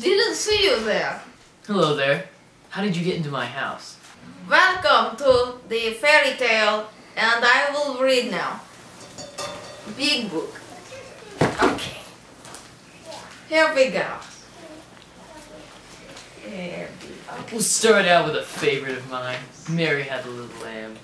Didn't see you there. Hello there. How did you get into my house? Welcome to the fairy tale, and I will read now. Big book. Okay. Here we go. Here we go. We'll start out with a favorite of mine. Mary had a little lamb.